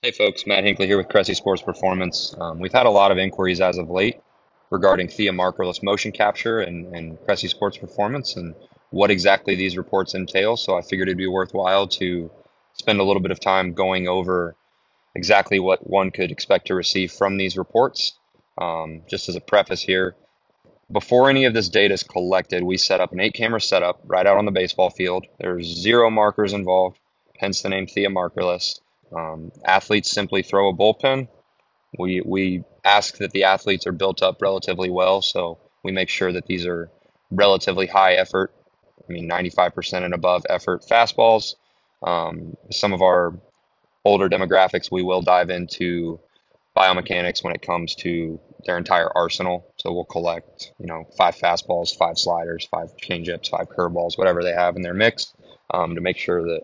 Hey folks, Matt Hinkley here with Cressey Sports Performance. Um, we've had a lot of inquiries as of late regarding Theia markerless motion capture and, and Cressey Sports Performance and what exactly these reports entail. So I figured it'd be worthwhile to spend a little bit of time going over exactly what one could expect to receive from these reports. Um, just as a preface here, before any of this data is collected, we set up an eight camera setup right out on the baseball field. There's zero markers involved, hence the name Theia markerless. Um, athletes simply throw a bullpen. We we ask that the athletes are built up relatively well, so we make sure that these are relatively high effort. I mean, 95% and above effort fastballs. Um, some of our older demographics, we will dive into biomechanics when it comes to their entire arsenal. So we'll collect, you know, five fastballs, five sliders, five changeups, five curveballs, whatever they have in their mix, um, to make sure that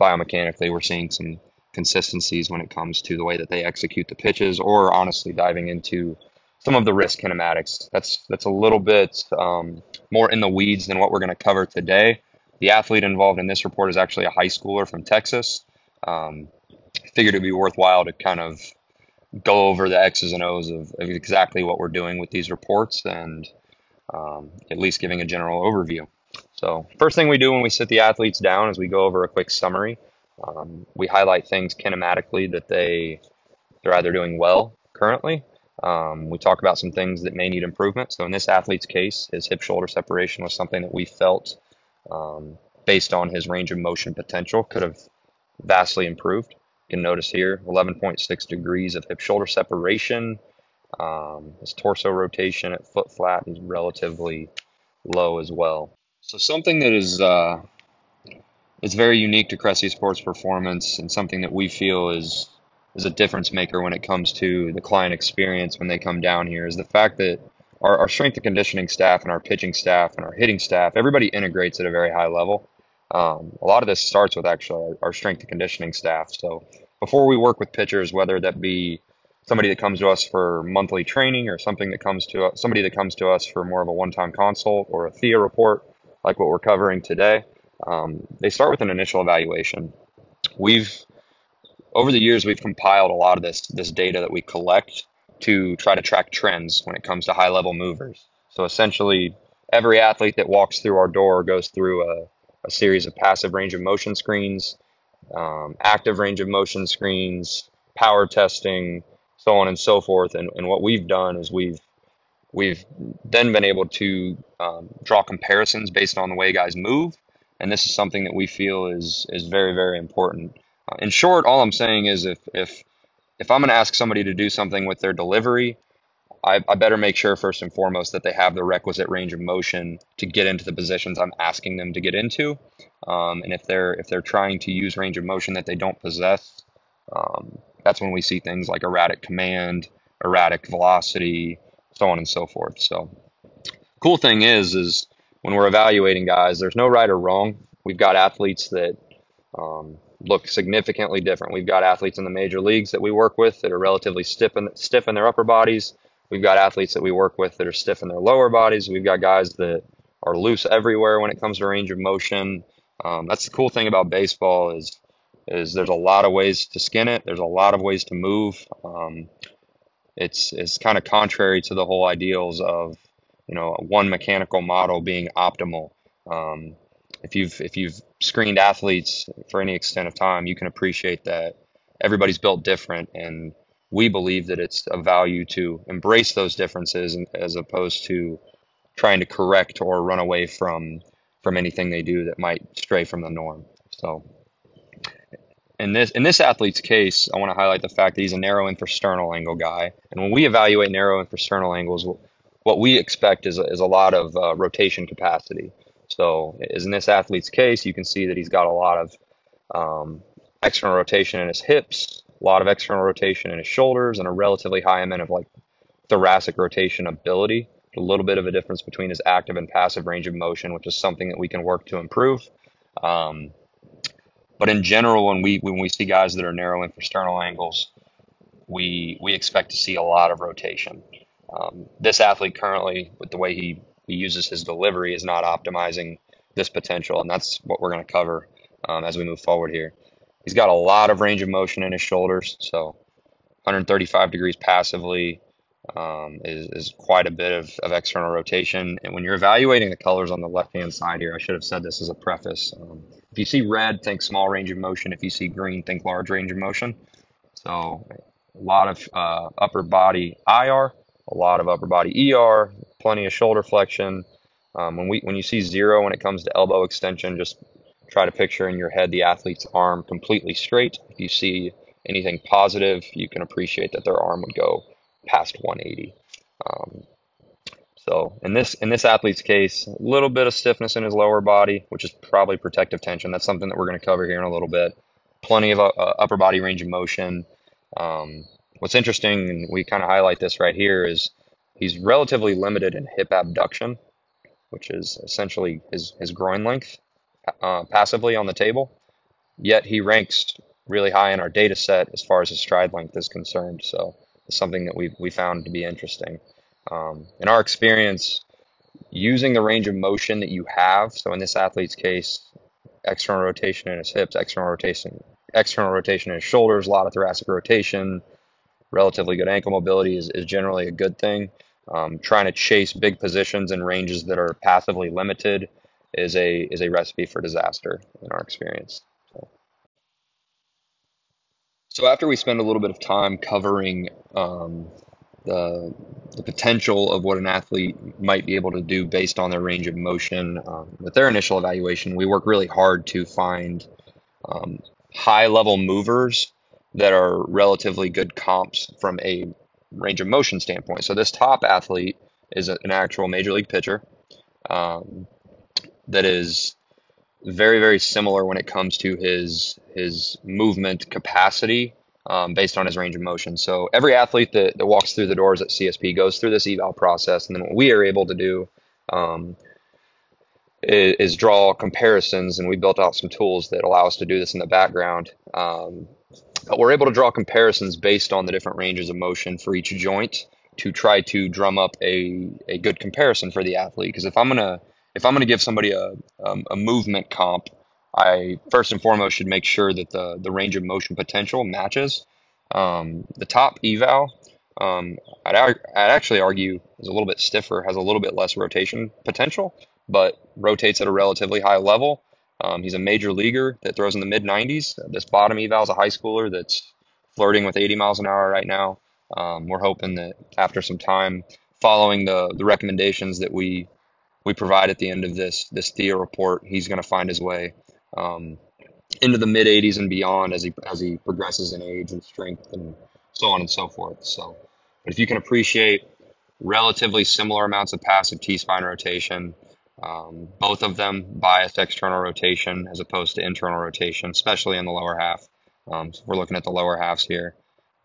biomechanically we're seeing some consistencies when it comes to the way that they execute the pitches, or honestly diving into some of the risk kinematics. That's that's a little bit um, more in the weeds than what we're going to cover today. The athlete involved in this report is actually a high schooler from Texas. Um, figured it'd be worthwhile to kind of go over the X's and O's of, of exactly what we're doing with these reports and um, at least giving a general overview. So, first thing we do when we sit the athletes down is we go over a quick summary um, we highlight things kinematically that they they're either doing well currently. Um, we talk about some things that may need improvement. So in this athlete's case, his hip shoulder separation was something that we felt, um, based on his range of motion potential, could have vastly improved. You can notice here 11.6 degrees of hip shoulder separation. Um, his torso rotation at foot flat is relatively low as well. So something that is uh, it's very unique to Cressey Sports Performance and something that we feel is is a difference maker when it comes to the client experience when they come down here is the fact that our, our strength and conditioning staff and our pitching staff and our hitting staff everybody integrates at a very high level. Um, a lot of this starts with actually our, our strength and conditioning staff. So before we work with pitchers whether that be somebody that comes to us for monthly training or something that comes to somebody that comes to us for more of a one-time consult or a Theia report like what we're covering today um, they start with an initial evaluation. We've over the years we've compiled a lot of this this data that we collect to try to track trends when it comes to high level movers. So essentially, every athlete that walks through our door goes through a, a series of passive range of motion screens, um, active range of motion screens, power testing, so on and so forth. And, and what we've done is we've we've then been able to um, draw comparisons based on the way guys move and this is something that we feel is is very very important. Uh, in short, all I'm saying is if if if I'm going to ask somebody to do something with their delivery, I, I, better make sure first and foremost that they have the requisite range of motion to get into the positions I'm asking them to get into. Um, and if they're if they're trying to use range of motion that they don't possess, um, that's when we see things like erratic command, erratic velocity, so on and so forth. So, cool thing is is when we're evaluating guys, there's no right or wrong. We've got athletes that um, look significantly different. We've got athletes in the major leagues that we work with that are relatively stiff in, stiff in their upper bodies. We've got athletes that we work with that are stiff in their lower bodies. We've got guys that are loose everywhere when it comes to range of motion. Um, that's the cool thing about baseball is is there's a lot of ways to skin it. There's a lot of ways to move. Um, it's it's kind of contrary to the whole ideals of you know one mechanical model being optimal. Um, if you've if you've screened athletes for any extent of time, you can appreciate that everybody's built different, and we believe that it's a value to embrace those differences as opposed to trying to correct or run away from from anything they do that might stray from the norm. So in this in this athlete's case, I want to highlight the fact that he's a narrow infrasternal angle guy, and when we evaluate narrow infrasternal angles, what we expect is a, is a lot of uh, rotation capacity. So, as in this athlete's case, you can see that he's got a lot of um, external rotation in his hips, a lot of external rotation in his shoulders, and a relatively high amount of like thoracic rotation ability. A little bit of a difference between his active and passive range of motion, which is something that we can work to improve. Um, but in general, when we when we see guys that are narrow infrasternal angles, we we expect to see a lot of rotation. Um, this athlete currently, with the way he, he uses his delivery, is not optimizing this potential, and that's what we're going to cover um, as we move forward here. he's got a lot of range of motion in his shoulders. So 135 degrees passively um, is, is quite a bit of, of external rotation. And when you're evaluating the colors on the left hand side here, I should have said this as a preface. Um, if you see red, think small range of motion. If you see green, think large range of motion. So a lot of uh, upper body IR, a lot of upper body ER, plenty of shoulder flexion. Um, when we when you see zero when it comes to elbow extension, just try to picture in your head the athlete's arm completely straight. If you see anything positive, you can appreciate that their arm would go past 180. Um, so in this in this athlete's case, a little bit of stiffness in his lower body, which is probably protective tension. That's something that we're going to cover here in a little bit. Plenty of uh, upper body range of motion. Um, what's interesting, and we kind of highlight this right here, is he's relatively limited in hip abduction, which is essentially his, his groin length uh, passively on the table. Yet he ranks really high in our data set as far as his stride length is concerned. So it's something that we we found to be interesting. Um, in our experience, using the range of motion that you have, so in this athlete's case, external rotation in his hips, external rotation, external rotation in his shoulders, a lot of thoracic rotation, relatively good ankle mobility is, is generally a good thing. Um, trying to chase big positions and ranges that are passively limited is a is a recipe for disaster in our experience. So, after we spend a little bit of time covering um, the the potential of what an athlete might be able to do based on their range of motion um, with their initial evaluation, we work really hard to find um, high level movers that are relatively good comps from a range of motion standpoint. So this top athlete is an actual major league pitcher. Um, that is very very similar when it comes to his his movement capacity um, based on his range of motion. So every athlete that, that walks through the doors at CSP goes through this eval process, and then what we are able to do um, is, is, draw comparisons, and we built out some tools that allow us to do this in the background. We're able to draw comparisons based on the different ranges of motion for each joint to try to drum up a, a good comparison for the athlete. Because if I'm gonna if I'm going to give somebody a, um, a movement comp, I first and foremost should make sure that the, the range of motion potential matches. Um, the top eval, um, I'd, I'd actually argue is a little bit stiffer, has a little bit less rotation potential, but rotates at a relatively high level. Um, he's a major leaguer that throws in the mid 90s. This bottom eval is a high schooler that's flirting with 80 miles an hour right now. Um, we're hoping that after some time, following the, the recommendations that we we provide at the end of this this Theia report, he's going to find his way um, into the mid 80s and beyond as he as he progresses in age and strength and so on and so forth. So, but if you can appreciate relatively similar amounts of passive T spine rotation, um, both of them biased external rotation as opposed to internal rotation, especially in the lower half. Um, so we're looking at the lower halves here.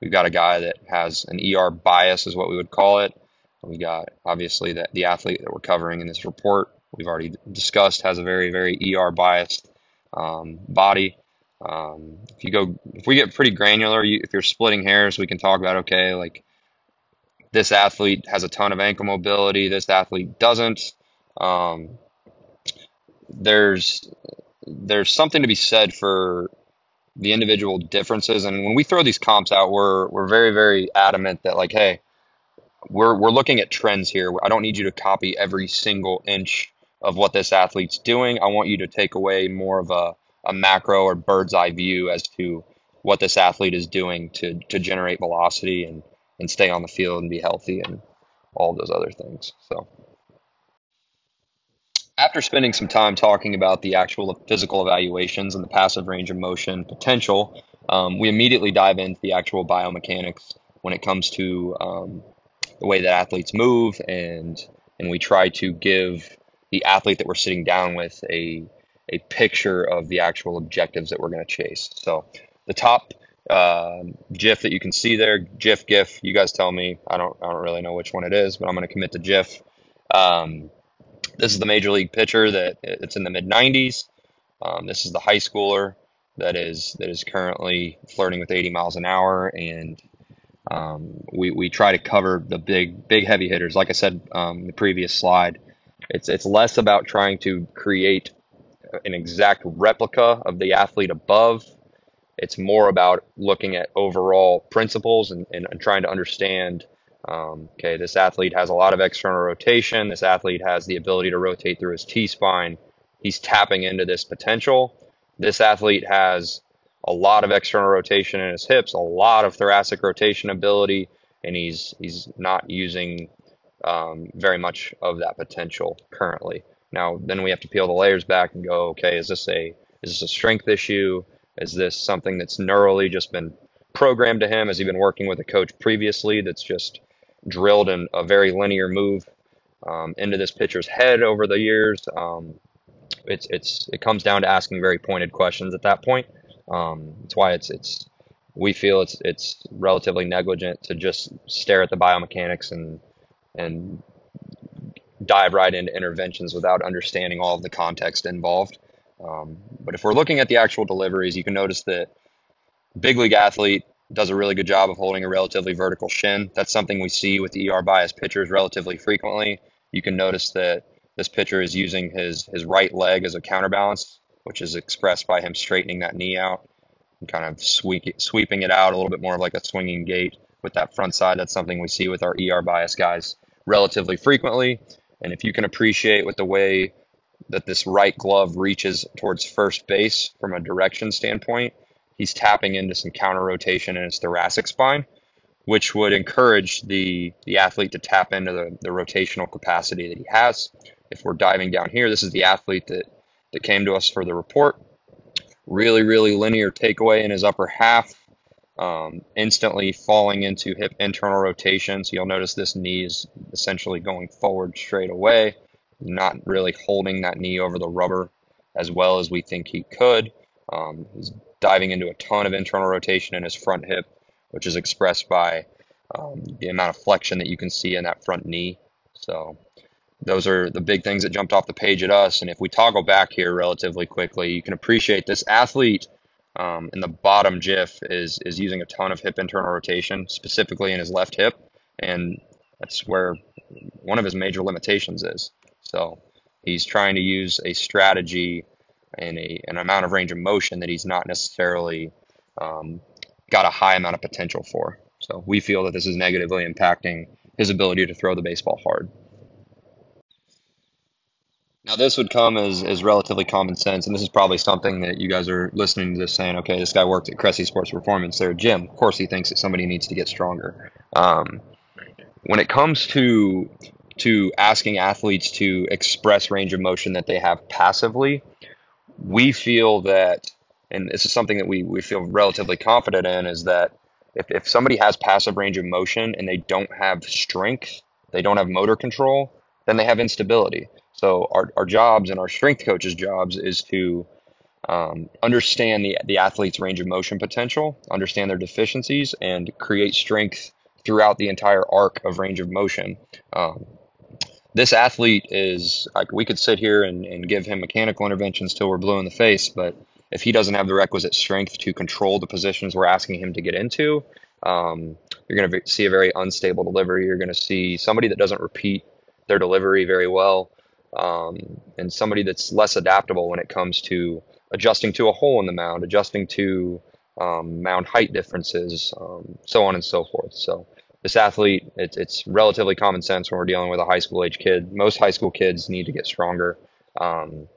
We've got a guy that has an ER bias, is what we would call it. We got obviously that the athlete that we're covering in this report we've already discussed has a very very ER biased um, body. Um, if you go, if we get pretty granular, you, if you're splitting hairs, we can talk about okay, like this athlete has a ton of ankle mobility, this athlete doesn't. Um, there's there's something to be said for the individual differences, and when we throw these comps out, we're we're very very adamant that like, hey, we're we're looking at trends here. I don't need you to copy every single inch of what this athlete's doing. I want you to take away more of a, a macro or bird's eye view as to what this athlete is doing to to generate velocity and and stay on the field and be healthy and all those other things. So after spending some time talking about the actual physical evaluations and the passive range of motion potential, um, we immediately dive into the actual biomechanics when it comes to um, the way that athletes move, and and we try to give the athlete that we're sitting down with a a picture of the actual objectives that we're going to chase. So the top uh, GIF that you can see there, GIF, GIF. You guys tell me. I don't I don't really know which one it is, but I'm going to commit to GIF. Um, this is the major league pitcher that it's in the mid 90s. Um, this is the high schooler that is that is currently flirting with 80 miles an hour and um, we, we try to cover the big big heavy hitters. Like I said um, the previous slide, it's it's less about trying to create an exact replica of the athlete above It's more about looking at overall principles and, and, and trying to understand. Um, okay, this athlete has a lot of external rotation. This athlete has the ability to rotate through his T spine. He's tapping into this potential. This athlete has a lot of external rotation in his hips, a lot of thoracic rotation ability, and he's he's not using um, very much of that potential currently. Now, then we have to peel the layers back and go, okay, is this a is this a strength issue? Is this something that's neurally just been programmed to him? Has he been working with a coach previously that's just drilled in a very linear move um, into this pitcher's head over the years? Um, it's it's it comes down to asking very pointed questions at that point. Um, that's why it's it's we feel it's it's relatively negligent to just stare at the biomechanics and and dive right into interventions without understanding all of the context involved. Um, but if we're looking at the actual deliveries, you can notice that big league athlete does a really good job of holding a relatively vertical shin. That's something we see with the ER bias pitchers relatively frequently. You can notice that this pitcher is using his his right leg as a counterbalance which is expressed by him straightening that knee out and kind of sweep, sweeping it out a little bit more of like a swinging gait with that front side. That's something we see with our ER bias guys relatively frequently. And if you can appreciate with the way that this right glove reaches towards first base from a direction standpoint, he's tapping into some counter rotation in his thoracic spine, which would encourage the, the athlete to tap into the, the rotational capacity that he has. If we're diving down here, this is the athlete that that came to us for the report. Really, really linear takeaway in his upper half, um, instantly falling into hip internal rotation. So you'll notice this knee is essentially going forward straight away, not really holding that knee over the rubber as well as we think he could. Um, he's diving into a ton of internal rotation in his front hip, which is expressed by um, the amount of flexion that you can see in that front knee. So those are the big things that jumped off the page at us. And if we toggle back here relatively quickly, you can appreciate this athlete um, in the bottom GIF is is using a ton of hip internal rotation, specifically in his left hip, and that's where one of his major limitations is. So he's trying to use a strategy and a, an amount of range of motion that he's not necessarily um, got a high amount of potential for. So we feel that this is negatively impacting his ability to throw the baseball hard. Now, this would come as, as relatively common sense, and this is probably something that you guys are listening to this saying, okay, this guy worked at Cressey Sports Performance, their gym. Of course, he thinks that somebody needs to get stronger. Um, when it comes to to asking athletes to express range of motion that they have passively, we feel that, and this is something that we, we feel relatively confident in, is that if, if somebody has passive range of motion and they don't have strength, they don't have motor control, then they have instability. So our, our jobs and our strength coaches' jobs is to um, understand the, the athlete's range of motion potential, understand their deficiencies, and create strength throughout the entire arc of range of motion. Um, this athlete is like we could sit here and, and give him mechanical interventions till we're blue in the face, but if he doesn't have the requisite strength to control the positions we're asking him to get into, um, you're going to see a very unstable delivery. You're going to see somebody that doesn't repeat their delivery very well um, and somebody that's less adaptable when it comes to adjusting to a hole in the mound, adjusting to um, mound height differences, um, so on and so forth. So this athlete, it's, it's relatively common sense when we're dealing with a high school age kid. Most high school kids need to get stronger. Um,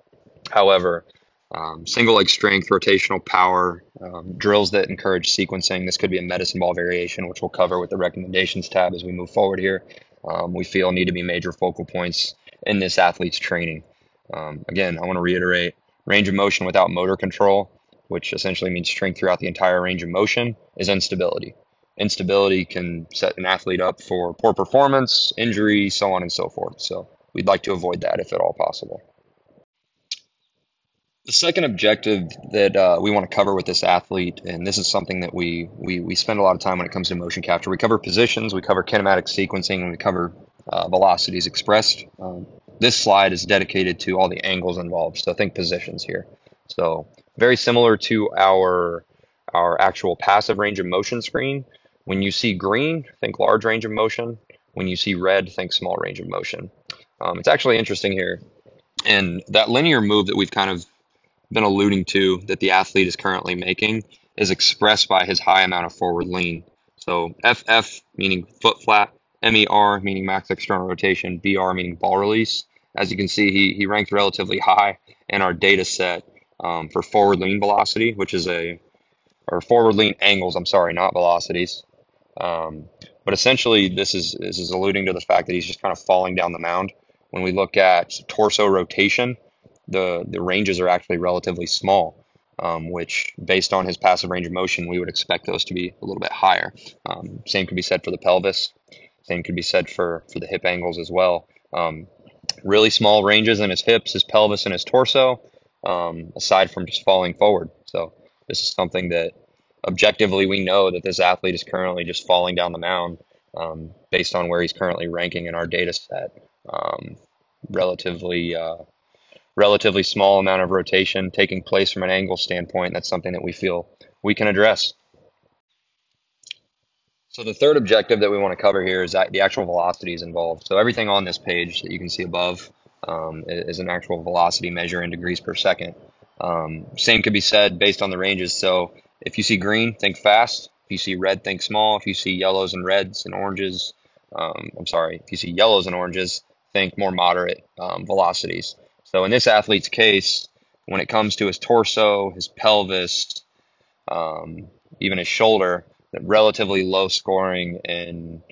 however, um, single leg strength, rotational power, um, drills that encourage sequencing. This could be a medicine ball variation, which we'll cover with the recommendations tab as we move forward here. Um, we feel need to be major focal points in this athlete's training. Um, again, I want to reiterate range of motion without motor control, which essentially means strength throughout the entire range of motion, is instability. Instability can set an athlete up for poor performance, injury, so on and so forth. So we'd like to avoid that if at all possible. The second objective that uh, we want to cover with this athlete, and this is something that we, we we spend a lot of time when it comes to motion capture. We cover positions, we cover kinematic sequencing, and we cover uh, velocities expressed. Um, this slide is dedicated to all the angles involved, so think positions here. So very similar to our our actual passive range of motion screen. When you see green, think large range of motion. When you see red, think small range of motion. Um, it's actually interesting here. And that linear move that we've kind of been alluding to that the athlete is currently making is expressed by his high amount of forward lean. So FF meaning foot flat, MER meaning max external rotation, BR meaning ball release. As you can see, he, he ranked relatively high in our data set um, for forward lean velocity, which is a, or forward lean angles, I'm sorry, not velocities. Um, but essentially, this is, this is alluding to the fact that he's just kind of falling down the mound. When we look at torso rotation, the, the ranges are actually relatively small. Um, which, based on his passive range of motion, we would expect those to be a little bit higher. Um, same could be said for the pelvis. Same could be said for, for the hip angles as well. Um, really small ranges in his hips, his pelvis, and his torso, um, aside from just falling forward. So this is something that objectively we know that this athlete is currently just falling down the mound um, based on where he's currently ranking in our data set. Um, relatively uh, relatively small amount of rotation taking place from an angle standpoint. That's something that we feel we can address. So the third objective that we want to cover here is the actual velocities involved. So everything on this page that you can see above um, is an actual velocity measure in degrees per second. Um, same could be said based on the ranges. So if you see green, think fast. If you see red, think small. If you see yellows and reds and oranges, um, I'm sorry, if you see yellows and oranges, think more moderate um, velocities. So in this athlete's case, when it comes to his torso, his pelvis, um, even his shoulder, that relatively low scoring and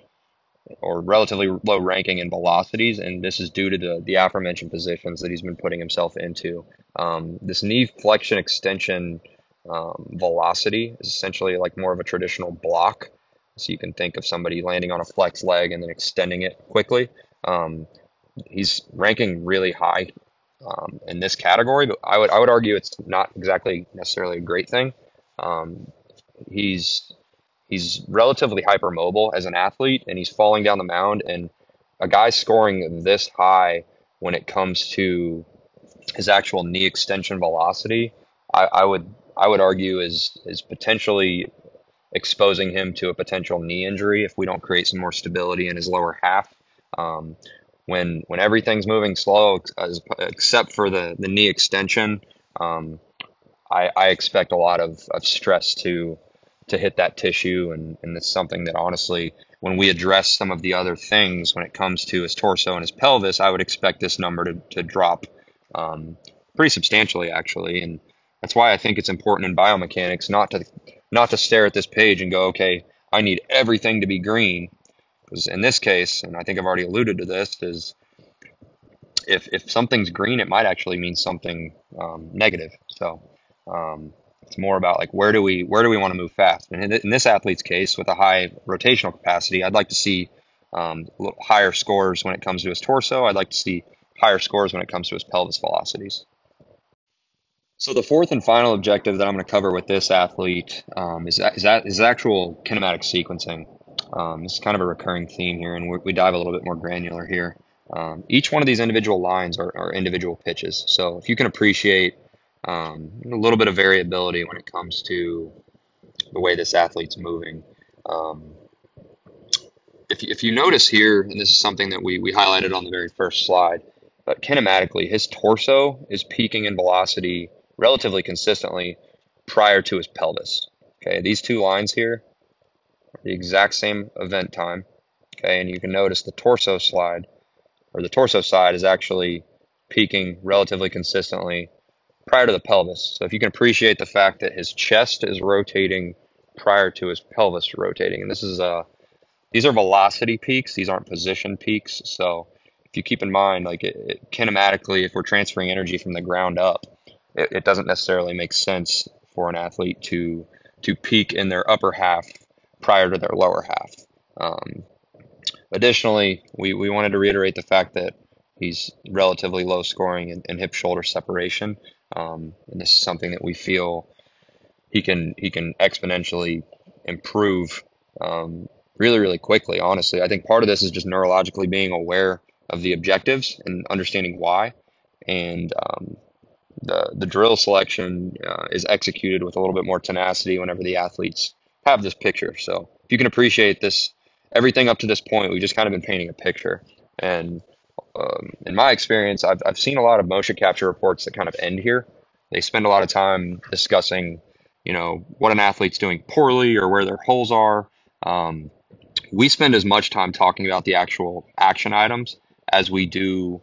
or relatively low ranking in velocities, and this is due to the, the aforementioned positions that he's been putting himself into. Um, this knee flexion extension um, velocity is essentially like more of a traditional block. So you can think of somebody landing on a flex leg and then extending it quickly. Um, he's ranking really high um, in this category, but I would I would argue it's not exactly necessarily a great thing. Um, he's he's relatively hypermobile as an athlete and he's falling down the mound and a guy scoring this high when it comes to his actual knee extension velocity I, I would I would argue is is potentially exposing him to a potential knee injury if we don't create some more stability in his lower half. Um, when when everything's moving slow, except for the the knee extension, um, I, I expect a lot of, of stress to to hit that tissue. And, and it's something that honestly, when we address some of the other things when it comes to his torso and his pelvis, I would expect this number to, to drop um, pretty substantially, actually. And that's why I think it's important in biomechanics not to not to stare at this page and go, okay, I need everything to be green. Because in this case, and I think I've already alluded to this, is if, if something's green, it might actually mean something um, negative. So um, it's more about like where do we where do we want to move fast? And in, in this athlete's case, with a high rotational capacity, I'd like to see um, higher scores when it comes to his torso. I'd like to see higher scores when it comes to his pelvis velocities. So the fourth and final objective that I'm going to cover with this athlete um, is, is, that, is actual kinematic sequencing. Um, this is kind of a recurring theme here, and we dive a little bit more granular here. Um, each one of these individual lines are, are, individual pitches. So if you can appreciate um, a little bit of variability when it comes to the way this athlete's moving. Um, if, you, if you notice here, and this is something that we, we highlighted on the very first slide, but kinematically, his torso is peaking in velocity relatively consistently prior to his pelvis. Okay, these two lines here are the exact same event time. Okay, and you can notice the torso slide or the torso side is actually peaking relatively consistently prior to the pelvis. So if you can appreciate the fact that his chest is rotating prior to his pelvis rotating, and this is a uh, these are velocity peaks. These aren't position peaks. So if you keep in mind, like it, it, kinematically, if we're transferring energy from the ground up, it, it doesn't necessarily make sense for an athlete to to peak in their upper half prior to their lower half. Um, additionally, we, we wanted to reiterate the fact that he's relatively low scoring in, in hip shoulder separation. Um, and this is something that we feel he can he can exponentially improve um, really really quickly. Honestly, I think part of this is just neurologically being aware of the objectives and understanding why, and um, the the drill selection uh, is executed with a little bit more tenacity whenever the athletes have this picture. So if you can appreciate this, everything up to this point, we've just kind of been painting a picture. And um, in my experience, I've, I've seen a lot of motion capture reports that kind of end here. They spend a lot of time discussing you know, what an athlete's doing poorly or where their holes are. Um, we spend as much time talking about the actual action items as we do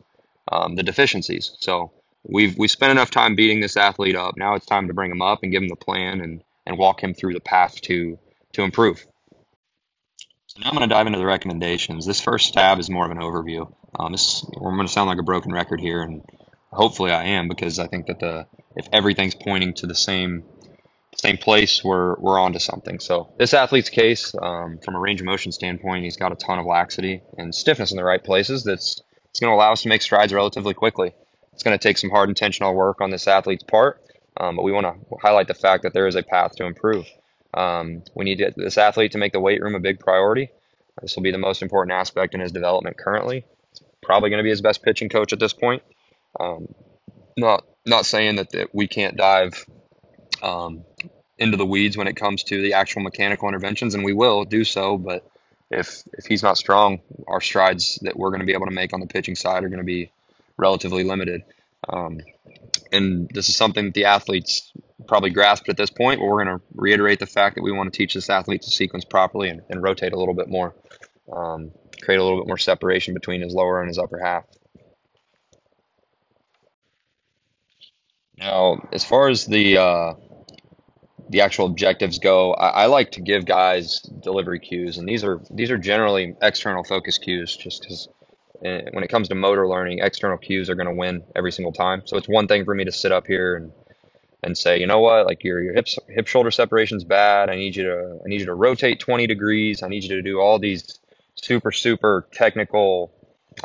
um, the deficiencies. So we've we spent enough time beating this athlete up. Now it's time to bring him up and give him the plan and and walk him through the path to to improve. So now I'm going to dive into the recommendations. This first tab is more of an overview. Um, this I'm going to sound like a broken record here, and hopefully I am because I think that the if everything's pointing to the same same place, we're we're onto something. So this athlete's case, um, from a range of motion standpoint, he's got a ton of laxity and stiffness in the right places. That's it's going to allow us to make strides relatively quickly. It's going to take some hard intentional work on this athlete's part, um, but we want to highlight the fact that there is a path to improve. Um, we need this athlete to make the weight room a big priority. This will be the most important aspect in his development currently. It's probably going to be his best pitching coach at this point. Um, not not saying that, that we can't dive um, into the weeds when it comes to the actual mechanical interventions, and we will do so. But if if he's not strong, our strides that we're going to be able to make on the pitching side are going to be relatively limited. Um, and this is something that the athletes probably grasped at this point, but we're going to reiterate the fact that we want to teach this athlete to sequence properly and, and rotate a little bit more, um, create a little bit more separation between his lower and his upper half. Now, as far as the uh, the actual objectives go, I, I, like to give guys delivery cues, and these are these are generally external focus cues, just because when it comes to motor learning, external cues are going to win every single time. So it's one thing for me to sit up here and and say, you know what, like your your hips hip shoulder separation's bad. I need you to I need you to rotate 20 degrees. I need you to do all these super super technical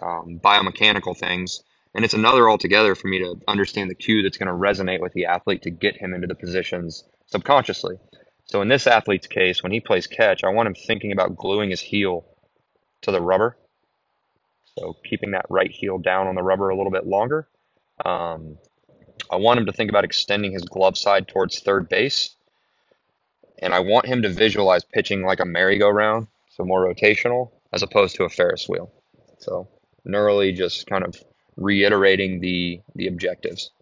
um, biomechanical things. And it's another altogether for me to understand the cue that's going to resonate with the athlete to get him into the positions subconsciously. So in this athlete's case, when he plays catch, I want him thinking about gluing his heel to the rubber. So keeping that right heel down on the rubber a little bit longer. Um, I want him to think about extending his glove side towards third base. And I want him to visualize pitching like a merry-go-round, so more rotational, as opposed to a Ferris wheel. So neurally just kind of reiterating the the objectives.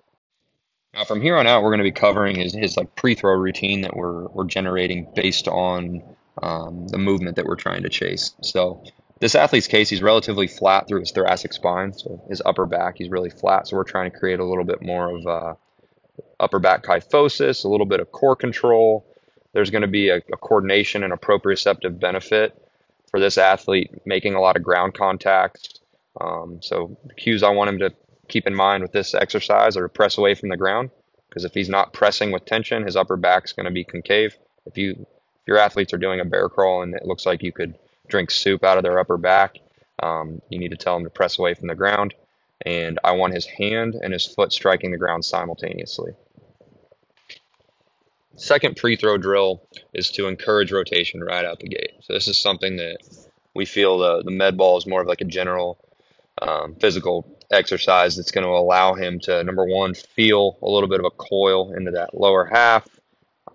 Now, from here on out, we're going to be covering his, his like pre-throw routine that we're, we're generating based on um, the movement that we're trying to chase. So this athlete's case, he's relatively flat through his thoracic spine. So his upper back, he's really flat. So we're trying to create a little bit more of uh, upper back kyphosis, a little bit of core control. There's going to be a, a coordination and a proprioceptive benefit for this athlete making a lot of ground contact. Um, so the cues I want him to keep in mind with this exercise or press away from the ground because if he's not pressing with tension, his upper back's going to be concave. If you if your athletes are doing a bear crawl and it looks like you could drink soup out of their upper back, um, you need to tell them to press away from the ground. And I want his hand and his foot striking the ground simultaneously. Second pre-throw drill is to encourage rotation right out the gate. So this is something that we feel the, the med ball is more of like a general um, physical exercise that's going to allow him to, number one, feel a little bit of a coil into that lower half.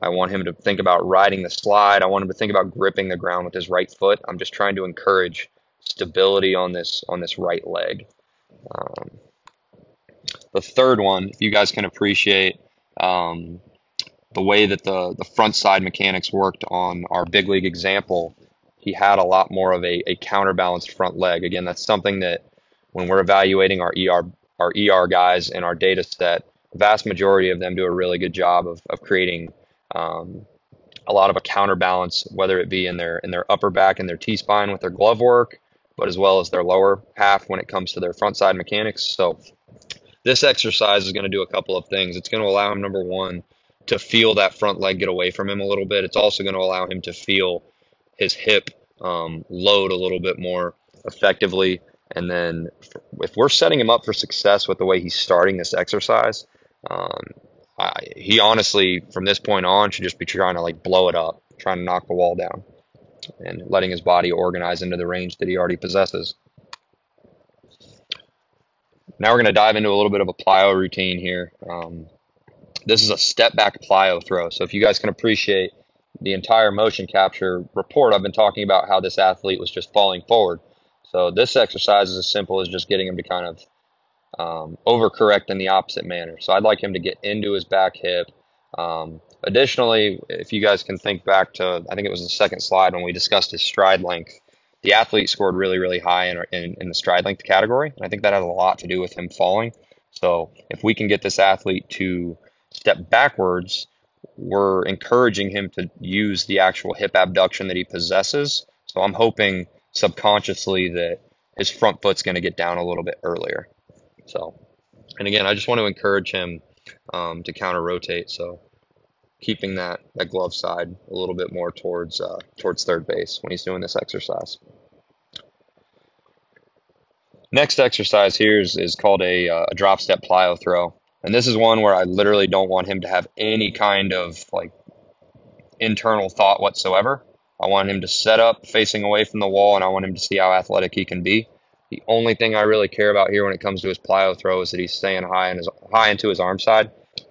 I want him to think about riding the slide. I want him to think about gripping the ground with his right foot. I'm just trying to encourage stability on this on this right leg. Um, the third one, if you guys can appreciate um, the way that the, the front side mechanics worked on our big league example, he had a lot more of a, a counterbalanced front leg. Again, that's something that when we're evaluating our ER our ER guys in our data set, the vast majority of them do a really good job of, of creating um, a lot of a counterbalance, whether it be in their in their upper back and their T spine with their glove work, but as well as their lower half when it comes to their front side mechanics. So this exercise is going to do a couple of things. It's going to allow him number one to feel that front leg get away from him a little bit. It's also going to allow him to feel his hip um, load a little bit more effectively and then if we're setting him up for success with the way he's starting this exercise, um, I, he honestly, from this point on, should just be trying to like blow it up, trying to knock the wall down, and letting his body organize into the range that he already possesses. Now we're going to dive into a little bit of a plyo routine here. Um, this is a step back plyo throw. So if you guys can appreciate the entire motion capture report, I've been talking about how this athlete was just falling forward. So this exercise is as simple as just getting him to kind of um, overcorrect in the opposite manner. So I'd like him to get into his back hip, Um, additionally, if you guys can think back to, I think it was the second slide when we discussed his stride length, the athlete scored really, really high in, in, in the stride length category. And I think that has a lot to do with him falling. So if we can get this athlete to step backwards, we're encouraging him to use the actual hip abduction that he possesses. So I'm hoping subconsciously that his front foot's going to get down a little bit earlier. So, and again, I just want to encourage him um, to counter rotate. So keeping that, that glove side a little bit more towards uh, towards third base when he's doing this exercise. Next exercise here is, is called a, uh, a drop step plyo throw. And this is one where I literally don't want him to have any kind of like internal thought whatsoever. I want him to set up facing away from the wall and I want him to see how athletic he can be. The only thing I really care about here when it comes to his plyo throw is that he's staying high in his high into his arm side.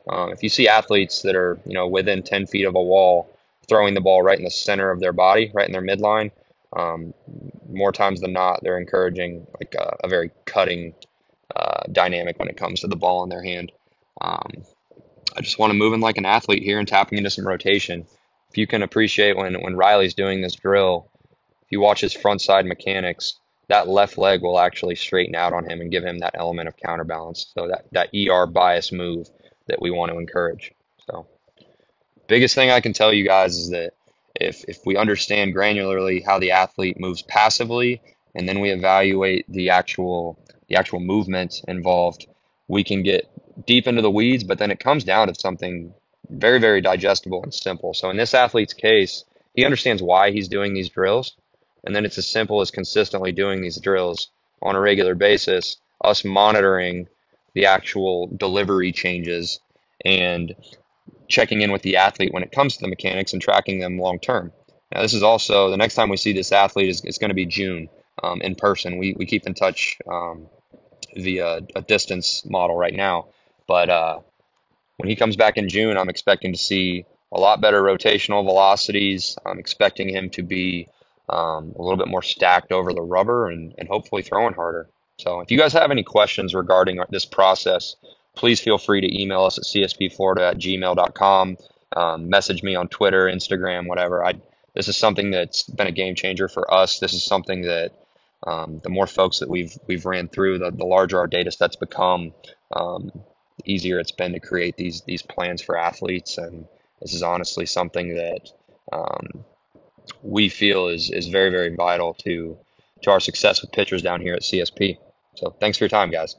Um, if you see athletes that are you know within 10 feet of a wall throwing the ball right in the center of their body, right in their midline, um, more times than not, they're encouraging like a, a very cutting uh, dynamic when it comes to the ball in their hand. Um, I just want to move in like an athlete here and tapping into some rotation. If you can appreciate when when Riley's doing this drill, if you watch his front side mechanics, that left leg will actually straighten out on him and give him that element of counterbalance. So that that ER bias move that we want to encourage. So biggest thing I can tell you guys is that if if we understand granularly how the athlete moves passively and then we evaluate the actual the actual movement involved, we can get deep into the weeds, but then it comes down to something very, very digestible and simple. So in this athlete's case, he understands why he's doing these drills. And then it's as simple as consistently doing these drills on a regular basis, us monitoring the actual delivery changes and checking in with the athlete when it comes to the mechanics and tracking them long term. Now, this is also the next time we see this athlete is, is going to be June um, in person. We, we keep in touch um, via a distance model right now. But uh, when he comes back in June, I'm expecting to see a lot better rotational velocities. I'm expecting him to be um, a little bit more stacked over the rubber and, and hopefully throwing harder. So if you guys have any questions regarding this process, please feel free to email us at cspflorida at gmail.com. Um, message me on Twitter, Instagram, whatever. I this is something that's been a game changer for us. This is something that um, the more folks that we've we've ran through, the, the larger our data sets become, um, the easier it's been to create these these plans for athletes. And this is honestly something that um, we feel is is very very vital to to our success with pitchers down here at CSP. So thanks for your time, guys.